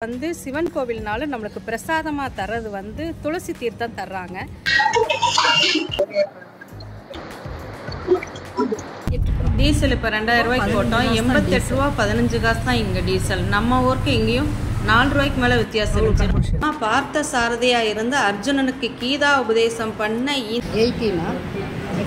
வந்து சிவன் கோவில்னால நம்மளுக்கு பிரசாதமாக தர்றது வந்து துளசி தீர்த்தம் தர்றாங்க. டீசல் இப்போ ரெண்டாயிரம் ரூபாய்க்கு போட்டோம். எண்பத்தெட்டு ரூபா பதினஞ்சு காசு தான் இங்கே டீசல். நம்ம ஊருக்கு எங்கேயும் நாலு ரூபாய்க்கு மேலே வித்தியாசம் இருந்துச்சு நான் பார்த்த சாரதியா இருந்து அர்ஜுனனுக்கு கீதா உபதேசம் பண்ண இ- எயிட்டினா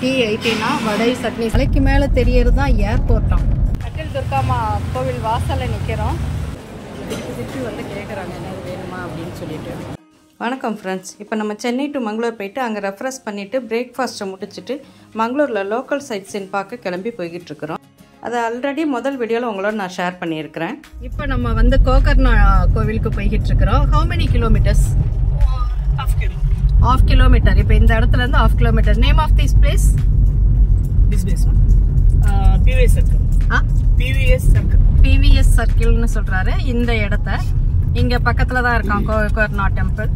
டி எயிட்டினா வடை சட்னி. மலைக்கு மேலே தெரியறது தான். ஏர்போர்ட்டாம் கட்டில் துர்காமா கோவில் வாசலில் நிற்கிறோம் திருப்பி வந்து கேட்குறாங்க என்ன வேணுமா? அப்படின்னு சொல்லிட்டு. வணக்கம் ஃப்ரெண்ட்ஸ் இப்போ நம்ம சென்னை டு மங்களூர் போயிட்டு அங்கே ரெஃப்ரெஷ் பண்ணிவிட்டு பிரேக்ஃபாஸ்ட்டை முடிச்சுட்டு மங்களூரில் லோக்கல் சைட்ஸின் பார்க்க கிளம்பி போய்கிட்டு இருக்கிறோம். அதை ஆல்ரெடி முதல் வீடியோவில் உங்களோட நான் ஷேர் பண்ணியிருக்கிறேன். இப்போ நம்ம வந்து கோகர்னா கோவிலுக்கு போய்கிட்டு இருக்கிறோம். How many kilometres half kilometre இப்போ இந்த இடத்துல இருந்து half kilometre name of this place This place, no? Uh, PVS circle. ஆ? PVS circle. பிவிஎஸ் சர்க்கிள்னு சொல்றாரு. இந்த இடத்த இங்க பக்கத்துல தான் இருக்கான். Gokarna temple.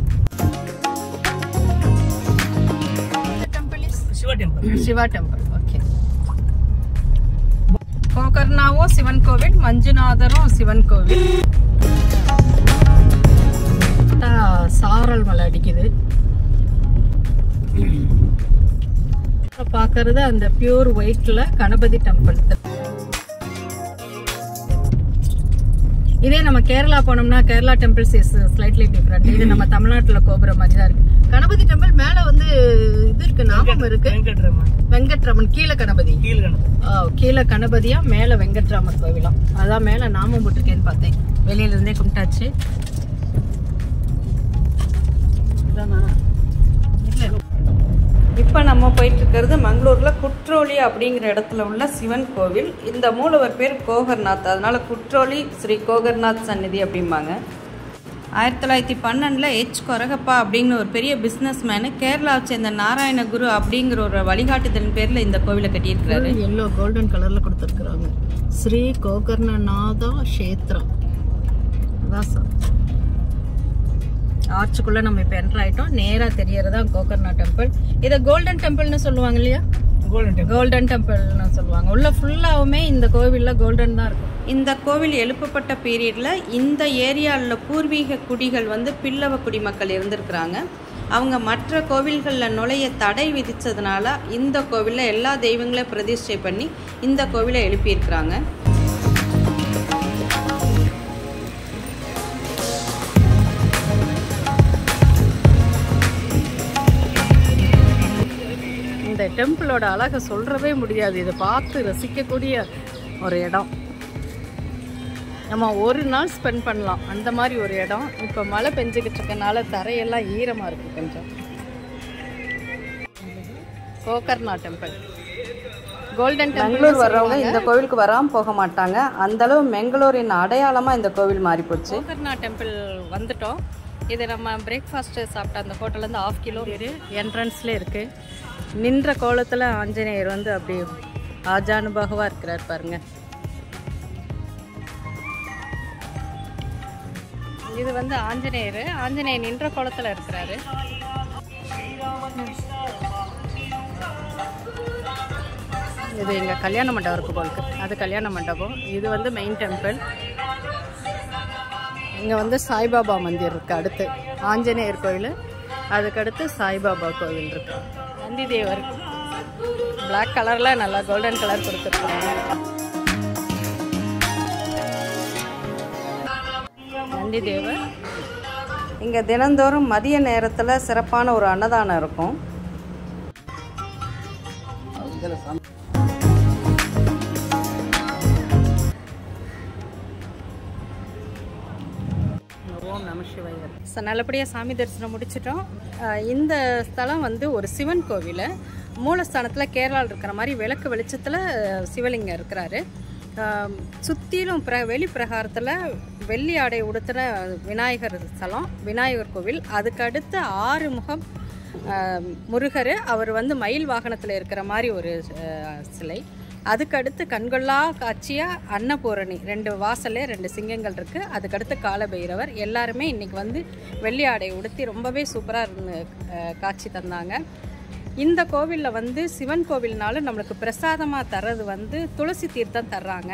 Shiva temple okay கோகர்னாவும் Sivan கோவில் மஞ்சுநாதரும் சிவன் கோவில். சாரல் மலை அடிக்குது. பாக்குறது அந்த பியூர் ஒயிட்ல கணபதி டெம்பிள் இதே நம்ம கேரளா போனோம்னா Kerala temples is slightly different இது நம்ம தமிழ்நாட்டுல கோபுரம் மாதிரி தான் இருக்கு. கணபதி டெம்பிள் மேல வந்து இது இருக்கு நாமம் இருக்கு. Venkatraman. வெங்கட்ராமன் கீழ கணபதி. கீழ கணபதியா மேல வெங்கட்ராமர் கோவிலாம் அதான் மேல நாமம் போட்டிருக்கேன்னு பார்த்தேன். வெளியில இருந்தே கும்பிட்டாச்சு? இல்ல. இப்போ நம்ம போயிட்டு இருக்கிறது மங்களூரில் குற்றோலி அப்படிங்கிற இடத்துல உள்ள சிவன் கோவில். இந்த மூலவர் பேர் கோகர்நாத். அதனால குற்றோலி ஸ்ரீ கோகர்நாத் சந்நிதி அப்படிம்பாங்க. ஆயிரத்தி தொள்ளாயிரத்தி பன்னெண்டில் எச் கொரகப்பா அப்படிங்கிற ஒரு பெரிய பிஸ்னஸ் மேனு கேரளாவை சேர்ந்த நாராயணகுரு அப்படிங்கிற ஒரு வழிகாட்டுதலின் பேரில் இந்த கோவிலை கட்டியிருக்கிறாரு. எல்லோ கோல்டன் கலரில் கொடுத்துருக்குறாங்க. ஸ்ரீ கோகர்ணநாதா கஷேத்ரா அதான் ஆர்ச்சுக்குள்ள நம்ம இப்போ என்டர் ஆயிட்டோம். நேரா தெரியறதா கோகர்ணா டெம்பிள் இதை கோல்டன் டெம்பிள்னு சொல்லுவாங்க இல்லையா? Golden temple. கோல்டன் டெம்பிள்னு சொல்லுவாங்க. உள்ள ஃபுல்லாவுமே இந்த கோவில்ல கோல்டன் தான் இருக்கும். இந்த கோவில் எழுப்பப்பட்ட பீரியடில் இந்த ஏரியாவில் பூர்வீக குடிகள் வந்து பில்லவ குடிமக்கள் இருந்திருக்கிறாங்க. அவங்க மற்ற கோவில்களில் நுழைய தடை விதித்ததுனால இந்த கோவிலில் எல்லா தெய்வங்களையும் பிரதிஷ்டை பண்ணி இந்த கோவிலை எழுப்பியிருக்கிறாங்க. டெம்பிளோட அழகை சொல்றவே முடியாது. இதை பார்த்து ரசிக்கக்கூடிய ஒரு இடம். நம்ம ஒரு நாள் ஸ்பெண்ட் பண்ணலாம். அந்த மாதிரி ஒரு இடம். இப்போ மழை பெஞ்சுக்கிட்டு இருக்கனால தரையெல்லாம் ஈரமாக இருக்கு கொஞ்சம். கோகர்ணா டெம்பிள் கோல்டன் பெங்களூர் வர்றவங்க இந்த கோவிலுக்கு வராமல் போக மாட்டாங்க. அந்த அளவு பெங்களூரின் அடையாளமாக இந்த கோவில் மாறி போச்சு. கோகர்ணா டெம்பிள் வந்துட்டோம். இது நம்ம பிரேக்ஃபாஸ்ட்டு சாப்பிட்ட அந்த ஹோட்டல்லேருந்து ஆஃப் கிலோ என்ட்ரன்ஸ்லேயே இருக்குது நின்ற கோலத்தில் ஆஞ்சநேயர் வந்து அப்படி ஆஜானுபாகவாக இருக்கிறார் பாருங்க. இது வந்து ஆஞ்சநேயர். ஆஞ்சநேயர் நின்ற கோலத்தில் இருக்கிறாரு. இது எங்கள் கல்யாண மண்டபம் இருக்கு போலுக்கு. அது கல்யாண மண்டபம். இது வந்து மெயின் டெம்பிள் இங்கே வந்து சாய்பாபா மந்திர் இருக்குது அடுத்து. ஆஞ்சநேயர் கோயில். அதுக்கடுத்து சாய்பாபா கோவில் இருக்குது நந்தி தேவர் பிளாக் கலரில் நல்லா கோல்டன் கலர் கொடுத்துருக்காங்க. நந்தி தேவர் இங்கே தினந்தோறும் மதிய நேரத்தில் சிறப்பான ஒரு அன்னதானம் இருக்கும். ஸோ நல்லபடியாக சாமி தரிசனம் முடிச்சிட்டோம். இந்த ஸ்தலம் வந்து ஒரு சிவன் கோவில். மூலஸ்தானத்தில் கேரளாவில் இருக்கிற மாதிரி விளக்கு வெளிச்சத்தில் சிவலிங்கம் இருக்கிறாரு. சுற்றிலும் சுத்திலும் பிர வெளி பிரகாரத்தில் வெள்ளி ஆடை உடுத்தின விநாயகர் ஸ்தலம் விநாயகர் கோவில். அதுக்கு அடுத்து ஆறு முகம் முருகர். அவர் வந்து மயில் வாகனத்தில் இருக்கிற மாதிரி ஒரு சிலை. அதுக்கடுத்து கண்கொள்ளா காட்சியாக அன்னபூரணி. ரெண்டு வாசலே ரெண்டு சிங்கங்கள் இருக்குது அதுக்கடுத்து காலபைரவர். எல்லாருமே இன்றைக்கி வந்து வெள்ளி ஆடை உடுத்தி ரொம்பவே சூப்பராக இருந்து காட்சி தந்தாங்க. இந்த கோவிலில் வந்து சிவன் கோவில்னாலும் நம்மளுக்கு பிரசாதமாக தர்றது வந்து துளசி தீர்த்தம் தர்றாங்க.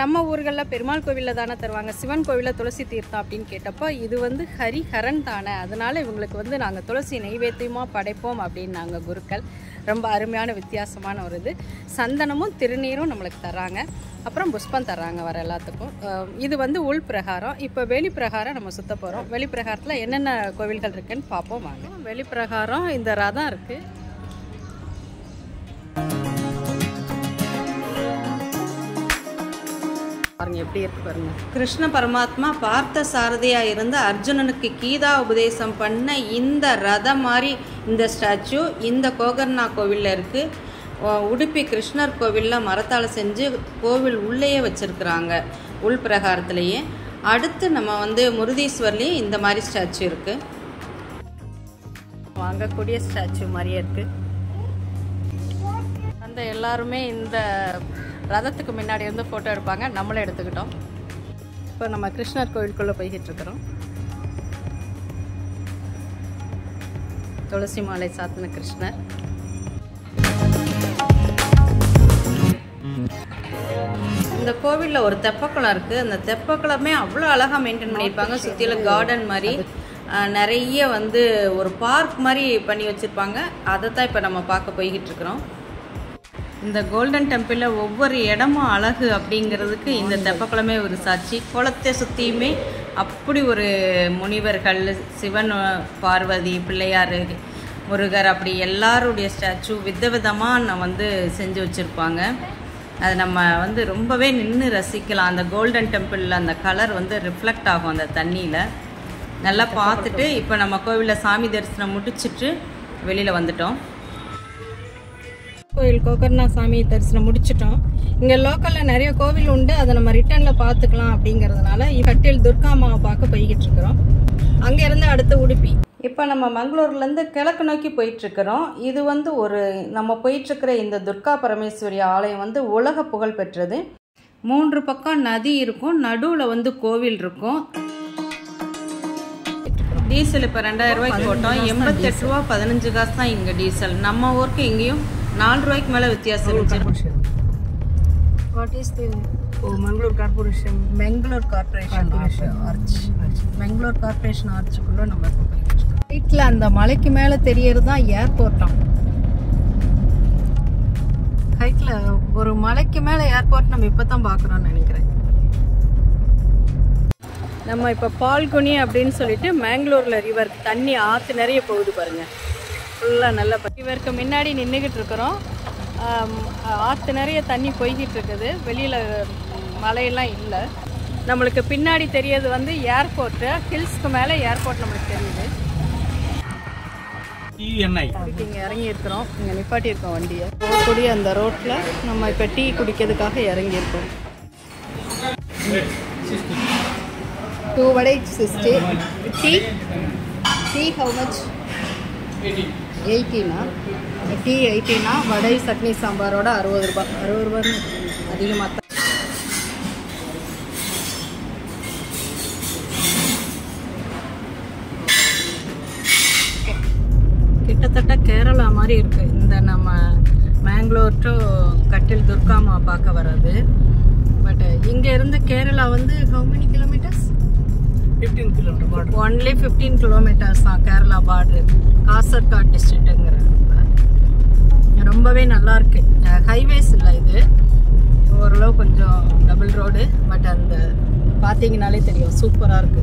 நம்ம ஊர்களில் பெருமாள் கோவிலில் தானே தருவாங்க. சிவன் கோவிலில் துளசி தீர்த்தம் அப்படின்னு கேட்டப்போ இது வந்து ஹரிஹரன் தானே. அதனால் இவங்களுக்கு வந்து நாங்கள் துளசி நெய்வேத்தியமாக படைப்போம் அப்படின்னாங்க குருக்கள். ரொம்ப அருமையான வித்தியாசமான ஒரு இது. சந்தனமும் திருநீரும் நம்மளுக்கு தராங்க. அப்புறம் புஷ்பம் தர்றாங்க வர எல்லாத்துக்கும். இது வந்து உள் பிரகாரம். இப்போ வெளிப்பிரகாரம் நம்ம சுத்த போகிறோம் வெளிப்பிரகாரத்தில் என்னென்ன கோவில்கள் இருக்குன்னு பார்ப்போம் வாங்க. வெளிப்பிரகாரம் இந்த ரதம் இருக்குது பாருங்க எப்படி இருக்கு பாருங்க. கிருஷ்ண பரமாத்மா பார்த்த சாரதியா இருந்த அர்ஜுனனுக்கு கீதா உபதேசம் பண்ண இந்த ரதம் மாதிரி இந்த ஸ்டாச்சு இந்த கோகர்ணா கோவிலில் இருக்கு. உடுப்பி கிருஷ்ணர் கோவிலில் மரத்தால் செஞ்சு கோவில் உள்ளேயே வச்சுருக்குறாங்க உள் பிரகாரத்திலேயே. அடுத்து நம்ம வந்து முருதீஸ்வர்லேயும் இந்த மாதிரி ஸ்டாச்சு இருக்கு. வாங்கக்கூடிய ஸ்டாச்சு மாதிரியே இருக்கு. அந்த எல்லாருமே இந்த ரதத்துக்கு முன்னாடி இருந்து ஃபோட்டோ எடுப்பாங்க. நம்மளும் எடுத்துக்கிட்டோம். இப்போ நம்ம கிருஷ்ணர் கோவிலுக்குள்ளே போய்கிட்டு இருக்கிறோம் துளசி மாலை சாத்தின கிருஷ்ணர். இந்த கோவிலில் ஒரு தெப்பக்குளம் இருக்குது அந்த தெப்பக்குளமே அவ்வளோ அழகாக மெயின்டைன் பண்ணியிருப்பாங்க. சுற்றிலும் கார்டன் மாதிரி நிறைய வந்து ஒரு பார்க் மாதிரி பண்ணி வச்சுருப்பாங்க. அதை தான் இப்போ நம்ம பார்க்க போய்கிட்டு இருக்கிறோம் இந்த கோல்டன் டெம்பிளில் ஒவ்வொரு இடமும் அழகு அப்படிங்கிறதுக்கு இந்த தெப்பக்குளமே ஒரு சாட்சி. குளத்தை சுற்றியுமே அப்படி ஒரு முனிவர்கள் சிவன் பார்வதி பிள்ளையார் முருகர் அப்படி எல்லாருடைய ஸ்டாச்சு விதவிதமாக நான் வந்து செஞ்சு வச்சுருப்பாங்க. அது நம்ம வந்து ரொம்பவே நின்று ரசிக்கலாம். அந்த கோல்டன் டெம்பிளில் அந்த கலர் வந்து ரிஃப்ளெக்ட் ஆகும் அந்த தண்ணியில். நல்லா பார்த்துட்டு இப்போ நம்ம கோவிலில் சாமி தரிசனம் முடிச்சிட்டு வெளியில் வந்துட்டோம். கோயில் கோகர்ணா சாமி தரிசனம் முடிச்சிட்டோம். இங்கே லோக்கலில் நிறைய கோவில் உண்டு. அதை நம்ம ரிட்டனில் பார்த்துக்கலாம் அப்படிங்கிறதுனால கட்டில் துர்கா அம்மாவை பார்க்க போய்கிட்டு இருக்கிறோம். அங்கேருந்து அடுத்து உடுப்பி. இப்போ நம்ம மங்களூர்லேருந்து கிழக்கு நோக்கி போயிட்டுருக்கிறோம் இது வந்து ஒரு நம்ம போயிட்டுருக்கிற இந்த துர்கா பரமேஸ்வரி ஆலயம் வந்து உலக புகழ் பெற்றது. மூன்று பக்கம் நதி இருக்கும். நடுவில் வந்து கோவில் இருக்கும். டீசல் இப்போ ரெண்டாயிரம் ரூபாய்க்கு போட்டோம். எண்பத்தெட்டு ரூபா பதினஞ்சு காசு தான் இங்கே டீசல். நம்ம ஊருக்கு இங்கேயும் நாலு ரூபாய்க்கு மேலே வித்தியாசம் இருந்துச்சு what is the Oh, Mangalore Corporation. Bangalore corporation arch Bangalore corporation ஆர்ச்சுக்குள்ளே நம்ம இப்போ வீட்டில் அந்த மலைக்கு மேலே தெரியறது தான். ஏர்போர்ட்டாம் ஹைட்டில் ஒரு மலைக்கு மேலே ஏர்போர்ட் நம்ம இப்போ தான் பார்க்குறோம்னு நினைக்கிறேன். நம்ம இப்போ பால்குனி அப்படின்னு சொல்லிட்டு மேங்களூரில் ரிவர் தண்ணி ஆற்று நிறைய போகுது பாருங்க. ஃபுல்லாக நல்ல ரிவருக்கு முன்னாடி நின்றுக்கிட்டு இருக்கிறோம் ஆற்று நிறைய தண்ணி போய்கிட்டு இருக்குது வெளியில் மலையெல்லாம் இல்லை நம்மளுக்கு பின்னாடி தெரியறது வந்து ஏர்போர்ட்டு ஹில்ஸ்க்கு மேலே ஏர்போர்ட் நம்மளுக்கு தெரியுது. இங்கே இறங்கி இருக்கிறோம் இங்கே நிப்பாட்டி இருக்கோம் வண்டியை போகக்கூடிய அந்த ரோட்டில் நம்ம இப்போ டீ குடிக்கிறதுக்காக இறங்கியிருக்கோம் two vada sixty tea tea how much எயிட்டினா tea எயிட்டினா வடை சட்னி சாம்பாரோட அறுபது ரூபாய் அறுபது ரூபான்னு அதிகமாக தான் கிட்டத்தட்ட கேரளா மாதிரி இருக்கு. இந்த நம்ம மேங்களூர் டு கட்டில் துர்காமா பார்க்க வர்றது. பட் இங்க இருந்து கேரளா வந்து how many kilometres 15 kilometer border. Only fifteen kilometres தான் கேரளா பார்டர் காசர்காட் டிஸ்ட்ரிக்ட்டுங்கிற ரொம்பவே நல்லா இருக்கு ஹைவேஸ் இல்லை இது. ஓரளவு கொஞ்சம் டபுள் ரோடு பட் அந்த பார்த்தீங்கனாலே தெரியும். சூப்பராக இருக்கு.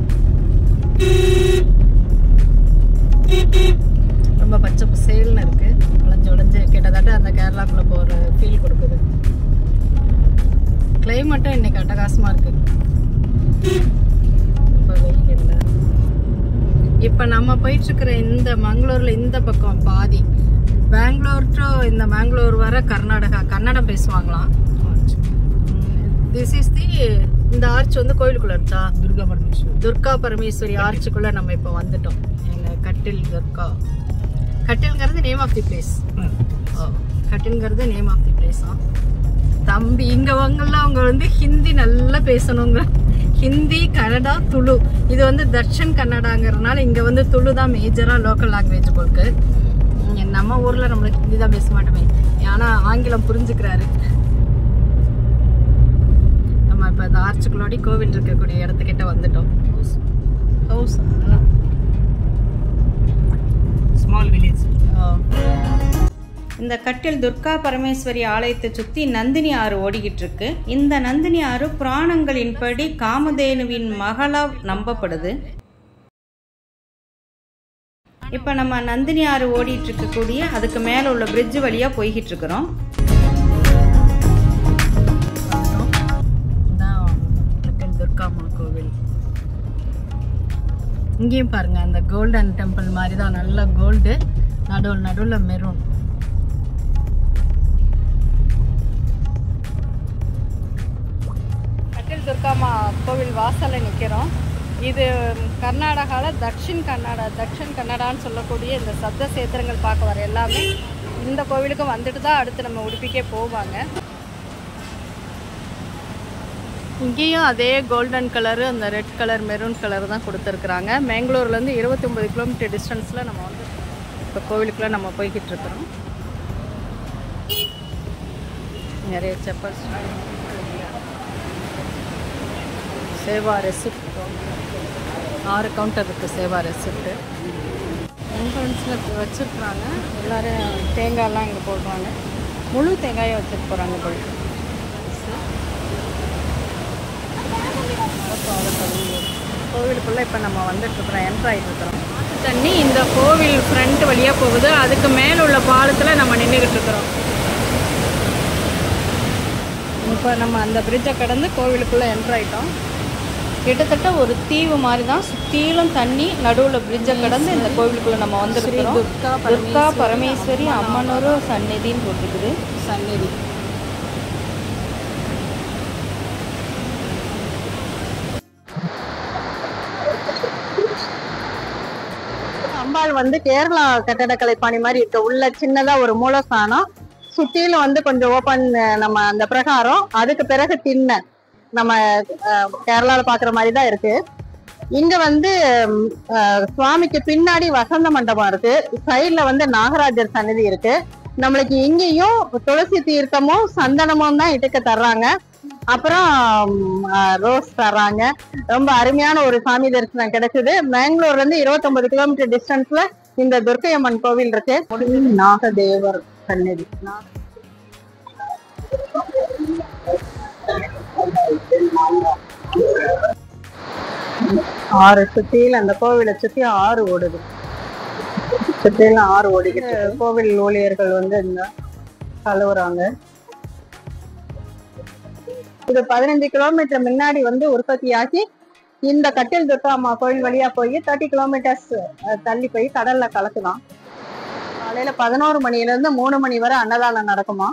ரொம்ப பச்சை பசேல்னு இருக்கு. உழைஞ்சு உழைஞ்சு கிட்டத்தட்ட அந்த கேரளாக்குள்ள போகிற ஃபீல் கொடுக்குது. கிளைமேட்டும் இன்னைக்கு அட்டகாசமாக இருக்கு. இல்லை இப்போ நம்ம போயிட்டு இருக்கிற இந்த மங்களூர்ல இந்த பக்கம் பாதி பெங்களூர் டு இந்த மேங்களூர் வர கர்நாடகா கன்னடம் பேசுவாங்களாம் திஸ் இஸ் தி இந்த ஆர்ச் வந்து கோயிலுக்குள்ள இருக்கா? Durga Parmeshwari. துர்கா பரமேஸ்வரி ஆர்ச்சுக்குள்ள நம்ம இப்போ வந்துட்டோம். எங்க கட்டில் துர்கா. கட்டில்ங்கிறது நேம் ஆஃப் தி பிளேஸ் கட்டில்ங்கிறது நேம் ஆஃப் தி பிளேஸா தம்பி இங்க அவங்கெல்லாம் அவங்க வந்து ஹிந்தி நல்லா பேசணுங்க. ஹிந்தி கன்னடா துளு. இது வந்து தர்ஷன் கன்னடாங்கிறதுனால இங்க வந்து துளு தான் மேஜரா லோக்கல் லாங்குவேஜ் இங்க நம்ம ஊர்ல நம்மளுக்கு ஹிந்தி தான் பேச மாட்டோமே. ஆனா ஆங்கிலம் புரிஞ்சுக்கிறாரு. நம்ம இப்போ இந்த ஆர்ச்சுக்குள்ளோடி கோவில் இருக்கக்கூடிய இடத்துக்கிட்ட வந்துட்டோம். House Small village. இந்த கட்டில் துர்கா பரமேஸ்வரி ஆலயத்தை சுற்றி நந்தினி ஆறு ஓடிக்கிட்டு இருக்கு இந்த நந்தினி ஆறு புராணங்களின்படி காமதேனுவின் மகளா நம்பப்படுது. இப்போ நம்ம நந்தினி ஆறு ஓடிட்டு இருக்கக்கூடிய அதுக்கு மேலே உள்ள பிரிட்ஜ் வழியாக போய்கிட்டு இருக்கிறோம் துர்காமா கோவில். இங்கேயும் பாருங்க அந்த கோல்டன் டெம்பிள் மாதிரி தான் நல்ல கோல்டு நடுவில் நடுவில் மெரூன். துர்காமா கோவில் வாசலில் நிற்கிறோம் இது கர்நாடகாவில் தக்ஷின் கன்னடா தக்ஷின் கன்னடான்னு சொல்லக்கூடிய இந்த சப்த சேத்திரங்கள் பார்க்க வர எல்லாமே இந்த கோவிலுக்கு வந்துட்டு தான் அடுத்து நம்ம உடுப்பிக்கே போவாங்க. இங்கேயும் அதே கோல்டன் கலரு அந்த ரெட் கலர் மெரூன் கலர் தான் கொடுத்துருக்குறாங்க. மேங்களூர்லேருந்து இருபத்தி ஒம்பது கிலோமீட்டர் டிஸ்டன்ஸில் நம்ம வந்து இப்போ கோவிலுக்குள்ளே நம்ம போய்கிட்டு இருக்கிறோம். நிறைய செப்பல்ஸ். சேவா ரெசிப்ட் ஆறு கவுண்டர் இருக்குது சேவா ரெசிப்ட்டு என்ட்ரன்ஸில் வச்சுருக்குறாங்க. எல்லோரும் தேங்காயெல்லாம் இங்கே போடுறாங்க. முழு தேங்காயை வச்சுட்டு போகிறாங்க போய் கோவிலுக்குள்ளே இப்போ நம்ம வந்துட்டு இருக்கிறோம் என்ட்ரு ஆகிட்டு இருக்கிறோம். தண்ணி இந்த கோவில் ஃப்ரண்ட் வழியாக போகுது. அதுக்கு மேலே உள்ள பாலத்தில் நம்ம நின்றுக்கிட்டு இருக்கிறோம். இப்போ நம்ம அந்த பிரிட்ஜை கடந்து கோவிலுக்குள்ளே என்ட்ரு ஆகிட்டோம் கிட்டத்தட்ட ஒரு தீவு மாதிரி தான் சுற்றிலும் தண்ணி நடுவில் பிரிட்ஜை கடந்து இந்த கோவிலுக்குள்ளே நம்ம வந்துருக்கிறோம். துர்கா பரமேஸ்வரி அம்மனோரு சந்நிதின்னு போட்டிருக்குது. சந்நிதி. அம்பாள் வந்து கேரளா கட்டடக்கலை பாணி மாதிரி இருக்கு. உள்ள சின்னதா ஒரு மூலஸ்தானம். சுத்திலும் வந்து கொஞ்சம் ஓபன் நம்ம அந்த பிரகாரம். அதுக்கு பிறகு திண்ணை. நம்ம கேரளால பாக்குற மாதிரி தான் இருக்கு. இங்க வந்து சுவாமிக்கு பின்னாடி வசந்த மண்டபம் இருக்கு. சைட்ல வந்து நாகராஜர் சன்னதி இருக்கு. நம்மளுக்கு இங்கேயும் துளசி தீர்த்தமும் சந்தனமும் தான் இட்டுக்க தர்றாங்க. அப்புறம் ரோஸ் தர்றாங்க. ரொம்ப அருமையான ஒரு சாமி தரிசனம் கிடைச்சது. மேங்களூர்ல இருந்து 29 கிலோமீட்டர் டிஸ்டன்ஸ்ல இந்த துர்க்கையம்மன் கோவில் இருக்கு. நாகதேவர் சன்னதி. ஆறு சுத்தியில அந்த கோவிலை சுத்தி ஆறு ஓடுது. சுத்தியில ஆறு ஓடிக்கிட்டு. கோவில் ஊழியர்கள் வந்து கழுவுறாங்க. இது பதினஞ்சு கிலோமீட்டர் முன்னாடி வந்து உற்பத்தியாகி இந்த கட்டில் துர்காம்மா கோயில் வழியா போய் தேர்ட்டி கிலோமீட்டர்ஸ் தள்ளி போய் கடல்ல கலக்குதான். காலையில பதினோரு மணில இருந்து மூணு மணி வரை அன்னதானம் நடக்குமா?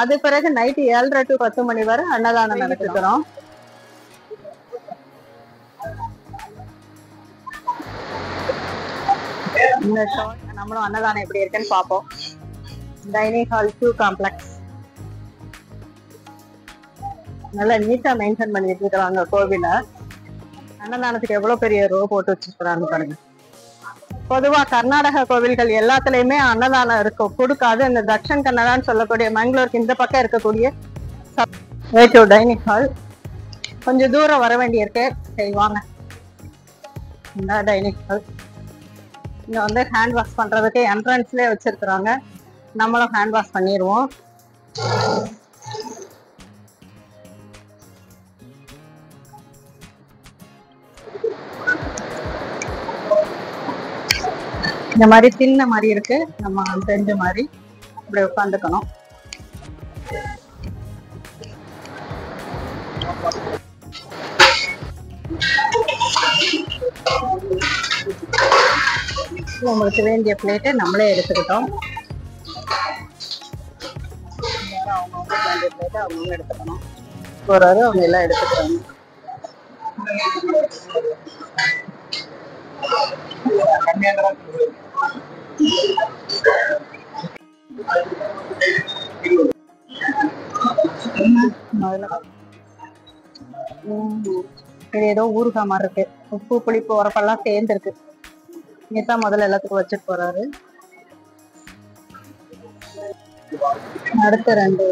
அது பிறகு நைட்டு ஏழரை டு பத்து மணி வரை அன்னதானம் நடத்துக்கிறோம். இந்த show நம்மளும் அன்னதானம் எப்படி இருக்குன்னு பார்ப்போம். டைனிங் ஹால் டூ காம்ப்ளெக்ஸ் நல்லா நீட்டா மெயின்டைன் பண்ணிட்டு இருக்காங்க கோவில. அன்னதானத்துக்கு எவ்வளவு பெரிய ரோ போட்டு வச்சிருக்காங்க பாருங்க. பொதுவா கர்நாடக கோவில்கள் எல்லாத்துலயுமே அன்னதானம் இருக்கும். கொடுக்காது இந்த தக்ஷன் கன்னடான்னு சொல்லக்கூடிய மங்களூருக்கு இந்த பக்கம் இருக்கக்கூடிய ஏட்டோ டைனிங் ஹால் கொஞ்சம் தூரம் வர வேண்டியிருக்கு. சரி வாங்க. இந்த டைனிங் ஹால் இங்கே வந்து ஹேண்ட் வாஷ் பண்ணுறதுக்கு என்ட்ரன்ஸ்லேயே வச்சுருக்குறாங்க. நம்மளும் ஹேண்ட் வாஷ் பண்ணிடுவோம் இந்த மாதிரி தின்ன மாதிரி இருக்கு. நம்ம செஞ்ச மாதிரி இப்படி உட்காந்துக்கணும் உங்களுக்கு வேண்டிய பிளேட்டை நம்மளே எடுத்துக்கிட்டோம். அவங்க வேண்டிய எடுத்துக்கணும் ஒரு அவங்க எல்லாம் எடுத்துக்கிறாங்க. முதல்ல இது ஏதோ ஊறுகா மாதிரி இருக்கு. உப்பு புளிப்பு உரப்பெல்லாம் சேர்ந்துருக்கு. இருக்கு முதல்ல எல்லாத்துக்கும் வச்சுட்டு போறாரு. அடுத்த ரெண்டு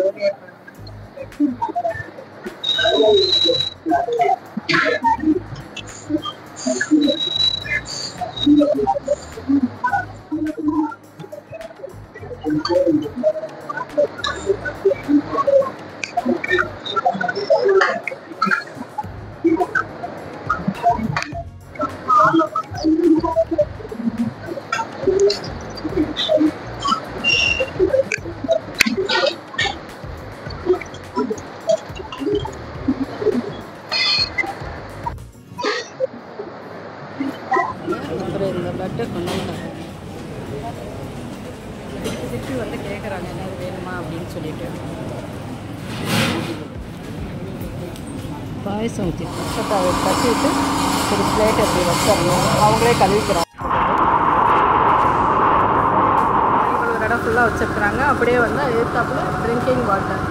பாயசம் ஊற்றி அதை கட்டிட்டு ஒரு பிளேட் அப்படி வச்சிடணும். அவங்களே கழுவிக்கிறாங்க. இவ்வளோ இடம் ஃபுல்லாக வச்சுருக்குறாங்க. அப்படியே வந்து எதிர்த்தாப்புல ட்ரிங்கிங் வாட்டர்